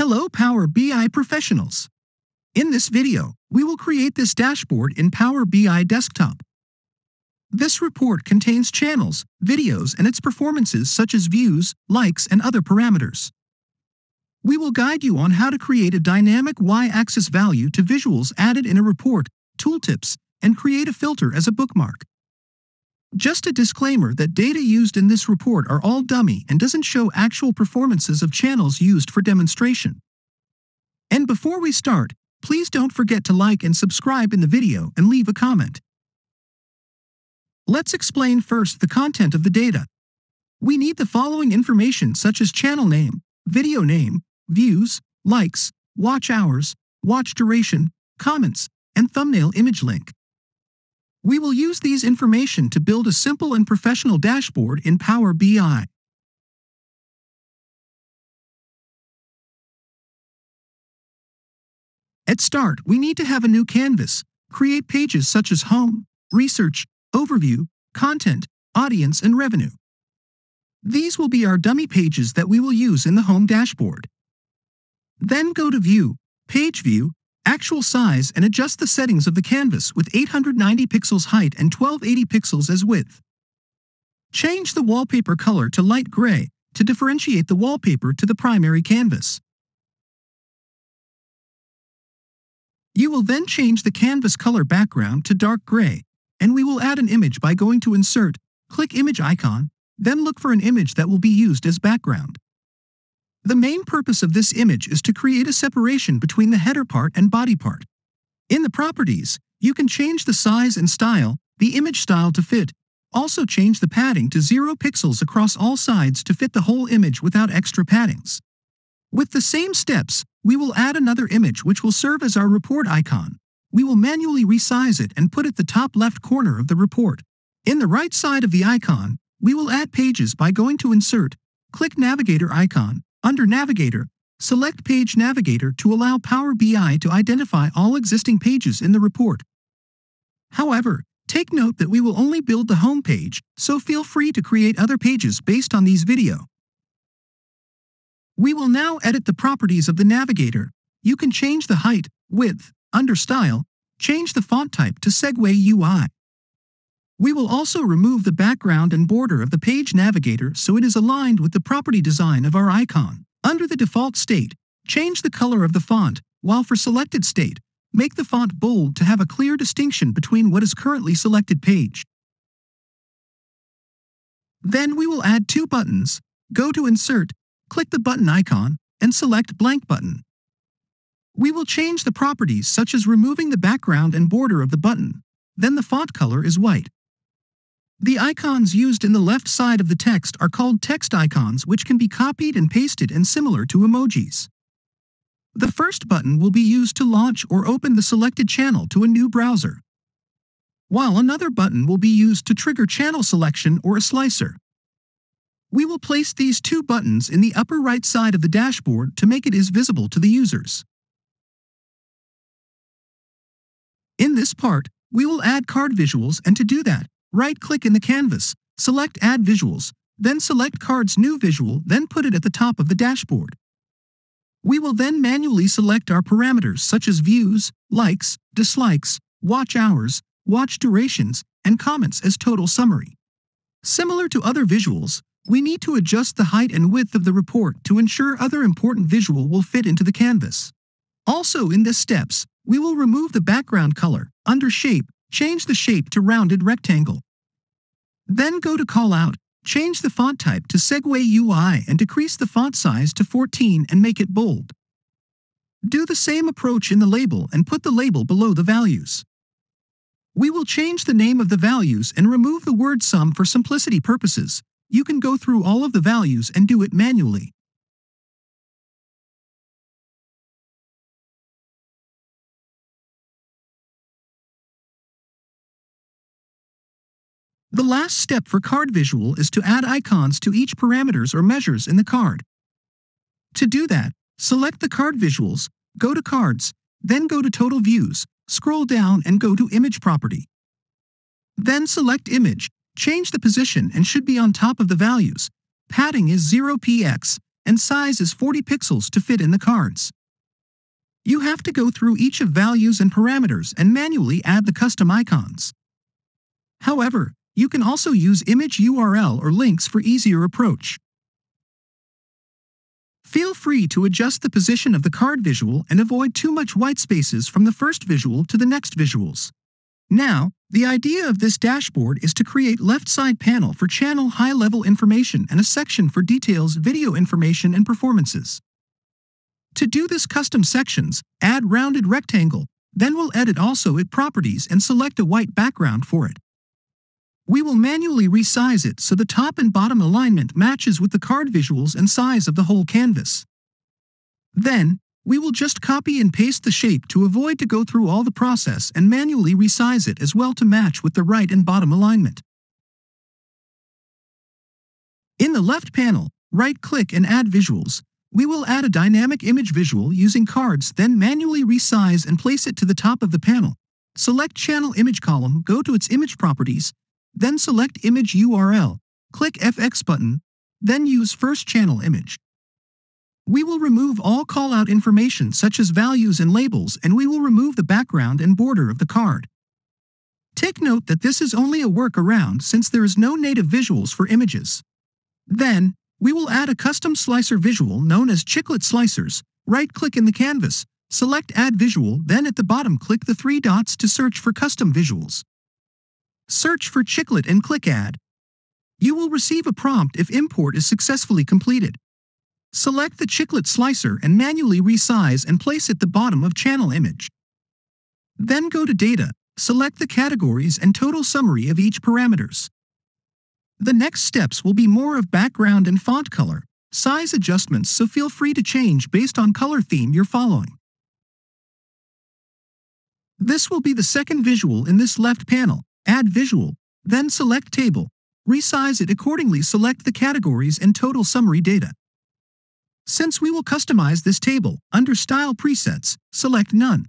Hello Power BI professionals. In this video, we will create this dashboard in Power BI Desktop. This report contains channels, videos, and its performances such as views, likes, and other parameters. We will guide you on how to create a dynamic y-axis value to visuals added in a report, tooltips, and create a filter as a bookmark. Just a disclaimer that data used in this report are all dummy and doesn't show actual performances of channels used for demonstration. And before we start, please don't forget to like and subscribe in the video and leave a comment. Let's explain first the content of the data. We need the following information such as channel name, video name, views, likes, watch hours, watch duration, comments, and thumbnail image link. We will use these information to build a simple and professional dashboard in Power BI. At start, we need to have a new canvas, create pages such as Home, Research, Overview, Content, Audience, and Revenue. These will be our dummy pages that we will use in the Home dashboard. Then go to View, Page View, Actual Size and adjust the settings of the canvas with 890 pixels height and 1280 pixels as width. Change the wallpaper color to light gray to differentiate the wallpaper to the primary canvas. You will then change the canvas color background to dark gray, and we will add an image by going to Insert, click Image icon, then look for an image that will be used as background. The main purpose of this image is to create a separation between the header part and body part. In the properties, you can change the size and style, the image style to fit, also change the padding to 0 pixels across all sides to fit the whole image without extra paddings. With the same steps, we will add another image which will serve as our report icon. We will manually resize it and put it at the top left corner of the report. In the right side of the icon, we will add pages by going to Insert, click Navigator icon, under Navigator, select Page Navigator to allow Power BI to identify all existing pages in the report. However, take note that we will only build the home page, so feel free to create other pages based on these video. We will now edit the properties of the Navigator. You can change the height, width, under Style, change the font type to Segoe UI. We will also remove the background and border of the page navigator so it is aligned with the property design of our icon. Under the default state, change the color of the font, while for selected state, make the font bold to have a clear distinction between what is currently selected page. Then we will add two buttons. Go to Insert, click the button icon, and select Blank Button. We will change the properties such as removing the background and border of the button. Then the font color is white. The icons used in the left side of the text are called text icons which can be copied and pasted and similar to emojis. The first button will be used to launch or open the selected channel to a new browser, while another button will be used to trigger channel selection or a slicer. We will place these two buttons in the upper right side of the dashboard to make it as visible to the users. In this part, we will add card visuals and to do that, Right-click in the canvas, select Add Visuals, then select Card's new visual, then put it at the top of the dashboard. We will then manually select our parameters such as views, likes, dislikes, watch hours, watch durations, and comments as total summary. Similar to other visuals, we need to adjust the height and width of the report to ensure other important visual will fit into the canvas. Also in this steps, we will remove the background color, under Shape, change the shape to rounded rectangle. Then go to Callout, change the font type to Segoe UI and decrease the font size to 14 and make it bold. Do the same approach in the label and put the label below the values. We will change the name of the values and remove the word sum for simplicity purposes. You can go through all of the values and do it manually. The last step for card visual is to add icons to each parameters or measures in the card. To do that, select the card visuals, go to Cards, then go to Total Views, scroll down and go to Image Property. Then select Image, change the position and should be on top of the values. Padding is 0px, and size is 40 pixels to fit in the cards. You have to go through each of values and parameters and manually add the custom icons. However, you can also use image URL or links for easier approach. Feel free to adjust the position of the card visual and avoid too much white spaces from the first visual to the next visuals. Now, the idea of this dashboard is to create left side panel for channel high-level information and a section for details, video information, and performances. To do this custom sections, add rounded rectangle, then we'll edit also it properties and select a white background for it. We will manually resize it so the top and bottom alignment matches with the card visuals and size of the whole canvas. Then, we will just copy and paste the shape to avoid to go through all the process and manually resize it as well to match with the right and bottom alignment. In the left panel, right-click and add visuals. We will add a dynamic image visual using cards, then manually resize and place it to the top of the panel. Select Channel Image column, go to its image properties, then select Image URL, click FX button, then use First Channel Image. We will remove all callout information such as values and labels and we will remove the background and border of the card. Take note that this is only a workaround since there is no native visuals for images. Then, we will add a custom slicer visual known as Chiclet Slicers. Right-click in the canvas, select Add Visual, then at the bottom click the three dots to search for custom visuals. Search for Chiclet and click Add. You will receive a prompt if import is successfully completed. Select the chiclet slicer and manually resize and place at the bottom of channel image. Then go to Data, select the categories and total summary of each parameters. The next steps will be more of background and font color, size adjustments so feel free to change based on color theme you're following. This will be the second visual in this left panel, Add Visual, then select Table. Resize it accordingly select the categories and total summary data. Since we will customize this table, under Style Presets, select None.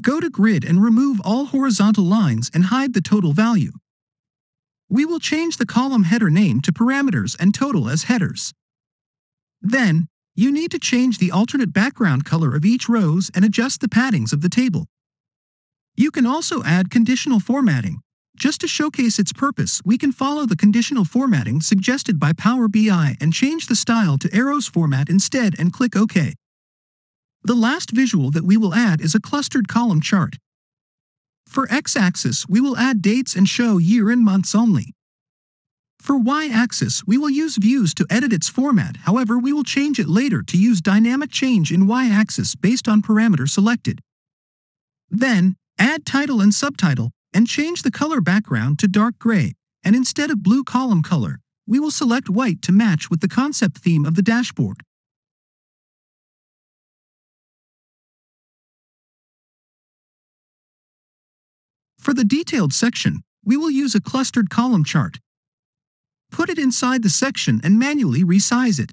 Go to Grid and remove all horizontal lines and hide the total value. We will change the column header name to Parameters and Total as headers. Then, you need to change the alternate background color of each rows and adjust the paddings of the table. You can also add conditional formatting. Just to showcase its purpose, we can follow the conditional formatting suggested by Power BI and change the style to arrows format instead and click OK. The last visual that we will add is a clustered column chart. For x-axis, we will add dates and show year and months only. For y-axis, we will use views to edit its format, however we will change it later to use dynamic change in y-axis based on parameter selected. Then, Add title and subtitle, and change the color background to dark gray, and instead of blue column color, we will select white to match with the concept theme of the dashboard. For the detailed section, we will use a clustered column chart. Put it inside the section and manually resize it.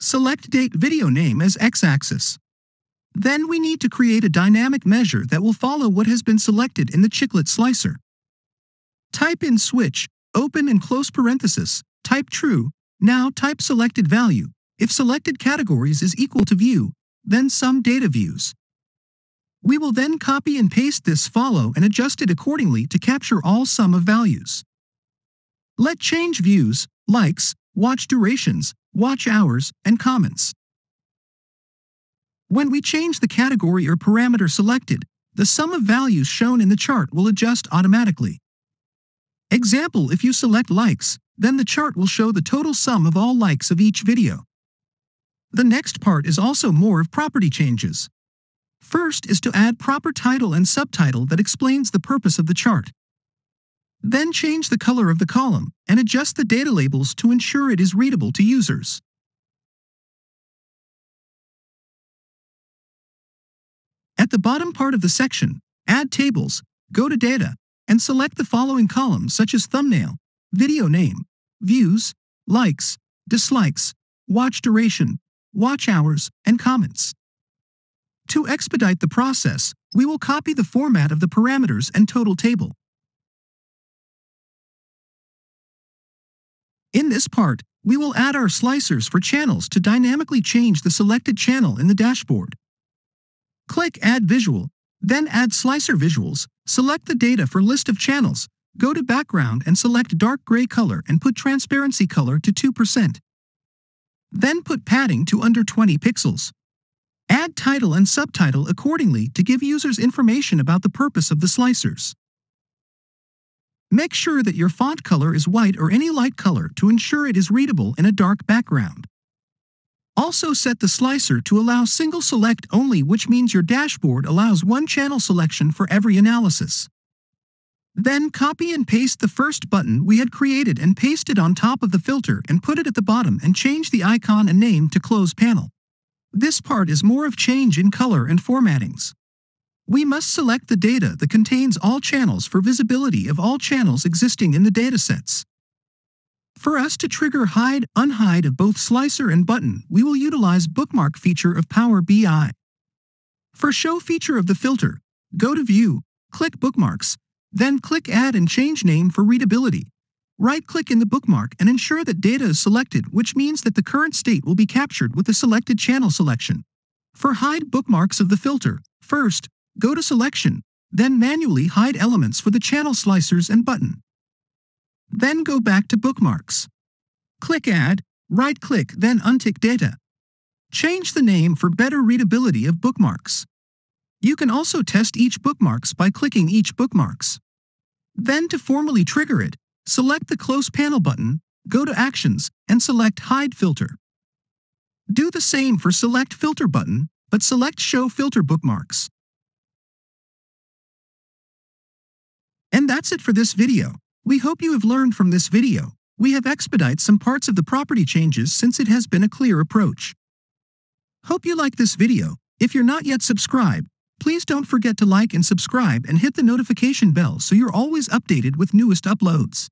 Select Date Video Name as x-axis. Then we need to create a dynamic measure that will follow what has been selected in the chiclet slicer. Type in switch, open and close parenthesis, type true, now type selected value. If selected categories is equal to view, then sum data views. We will then copy and paste this follow and adjust it accordingly to capture all sum of values. Let change views, likes, watch durations, watch hours, and comments. When we change the category or parameter selected, the sum of values shown in the chart will adjust automatically. Example, if you select likes, then the chart will show the total sum of all likes of each video. The next part is also more of property changes. First is to add proper title and subtitle that explains the purpose of the chart. Then change the color of the column and adjust the data labels to ensure it is readable to users. At the bottom part of the section, Add Tables, go to Data, and select the following columns such as Thumbnail, Video Name, Views, Likes, Dislikes, Watch Duration, Watch Hours, and Comments. To expedite the process, we will copy the format of the parameters and total table. In this part, we will add our slicers for channels to dynamically change the selected channel in the dashboard. Click Add Visual, then add Slicer Visuals, select the data for list of channels, go to Background and select dark gray color and put transparency color to 2%. Then put padding to under 20 pixels. Add title and subtitle accordingly to give users information about the purpose of the slicers. Make sure that your font color is white or any light color to ensure it is readable in a dark background. Also set the slicer to allow single select only which means your dashboard allows one channel selection for every analysis. Then copy and paste the first button we had created and paste it on top of the filter and put it at the bottom and change the icon and name to close panel. This part is more of change in color and formattings. We must select the data that contains all channels for visibility of all channels existing in the datasets. For us to trigger hide, unhide of both slicer and button, we will utilize bookmark feature of Power BI. For show feature of the filter, go to View, click Bookmarks, then click Add and change name for readability. Right-click in the bookmark and ensure that data is selected, which means that the current state will be captured with the selected channel selection. For hide bookmarks of the filter, first, go to Selection, then manually hide elements for the channel slicers and button. Then go back to Bookmarks. Click Add, right-click, then untick Data. Change the name for better readability of bookmarks. You can also test each bookmarks by clicking each bookmarks. Then to formally trigger it, select the Close Panel button, go to Actions, and select Hide Filter. Do the same for Select Filter button, but select Show Filter Bookmarks. And that's it for this video. We hope you have learned from this video. We have expedite some parts of the property changes since it has been a clear approach. Hope you like this video. If you're not yet subscribed, please don't forget to like and subscribe and hit the notification bell so you're always updated with newest uploads.